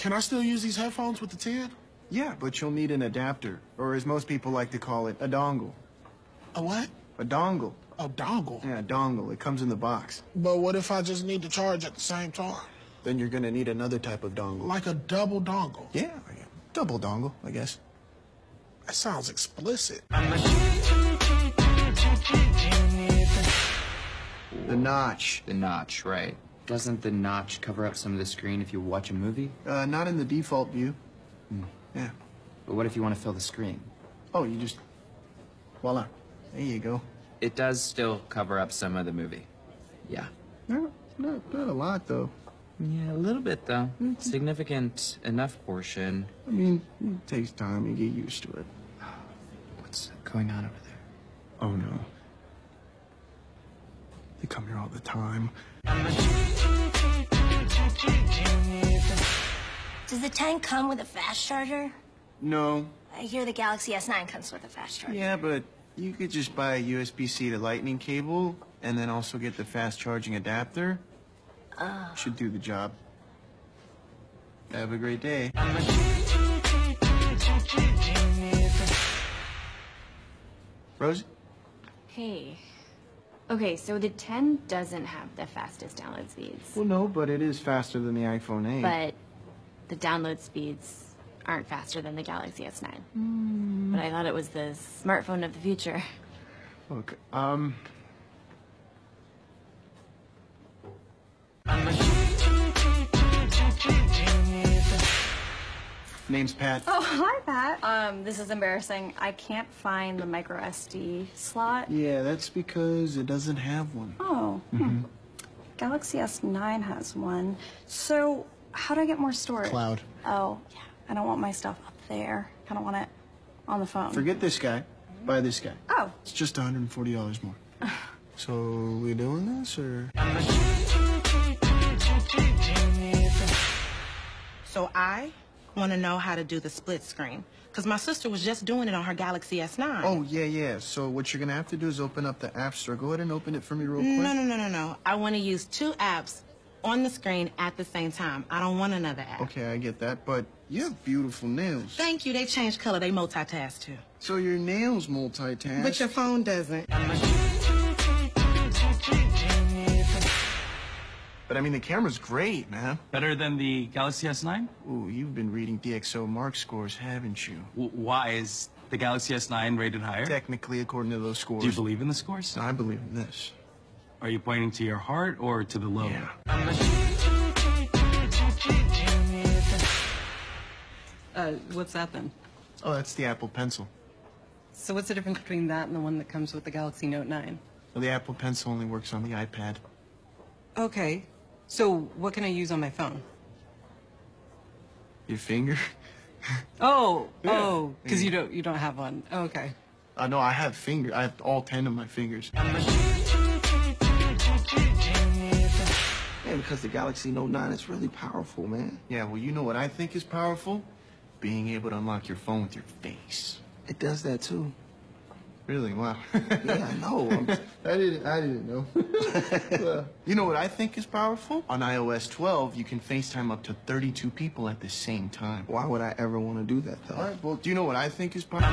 Can I still use these headphones with the 10? Yeah, but you'll need an adapter, or as most people like to call it, a dongle. A what? A dongle. A dongle? Yeah, a dongle. It comes in the box. But what if I just need to charge at the same time? Then you're gonna need another type of dongle. Like a double dongle? Yeah, double dongle, I guess. That sounds explicit. The notch. The notch, right. Doesn't the notch cover up some of the screen if you watch a movie? Uh, not in the default view. Yeah. But what if you want to fill the screen? Oh, you just... Voila. There you go. It does still cover up some of the movie. Yeah. No, not, not a lot, though. Yeah, a little bit, though. Significant enough portion. I mean, it takes time. You get used to it. What's going on over there? Oh, no. They come here all the time. Does the tank come with a fast charger? No. I hear the Galaxy S9 comes with a fast charger. Yeah, but you could just buy a USB-C to lightning cable and then also get the fast charging adapter. Oh. Should do the job. Have a great day. Rosie? Hey. Okay, so the 10 doesn't have the fastest download speeds. Well, no, but it is faster than the iPhone 8. But the download speeds aren't faster than the Galaxy S9. Mm. But I thought it was the smartphone of the future. Look, um... Name's Pat. Oh, hi, Pat. Um, this is embarrassing. I can't find the micro SD slot. Yeah, that's because it doesn't have one. Oh. hmm. Galaxy S9 has one. So, how do I get more storage? Cloud. Oh, yeah. I don't want my stuff up there. I don't want it on the phone. Forget this guy. Buy this guy. Oh. It's just $140 more. so, we doing this, or...? So I want to know how to do the split screen. Because my sister was just doing it on her Galaxy S9. Oh, yeah, yeah. So what you're gonna have to do is open up the App Store. Go ahead and open it for me real quick. No, no, no, no, no. I want to use two apps on the screen at the same time. I don't want another app. Okay, I get that, but you have beautiful nails. Thank you. They change color. They multitask too. So your nails multitask. But your phone doesn't. I mean, the camera's great, man. Better than the Galaxy S9? Ooh, you've been reading DxO Mark scores, haven't you? W why is the Galaxy S9 rated higher? Technically, according to those scores. Do you believe in the scores? I believe in this. Are you pointing to your heart or to the logo? Yeah. Uh, what's that then? Oh, that's the Apple Pencil. So what's the difference between that and the one that comes with the Galaxy Note 9? Well, the Apple Pencil only works on the iPad. Okay. So what can I use on my phone? Your finger? Oh, Yeah. oh, because you don't you don't have one. Oh, okay. I know I have finger. I have all ten of my fingers. Yeah, because the Galaxy Note 9 is really powerful, man. Yeah, well, you know what I think is powerful? Being able to unlock your phone with your face. It does that too. Really? Wow. Yeah, I know. I'm- I didn't. I didn't know. Well, you know what I think is powerful? On iOS 12, you can FaceTime up to 32 people at the same time. Why would I ever want to do that, though? All right. Well, do you know what I think is powerful?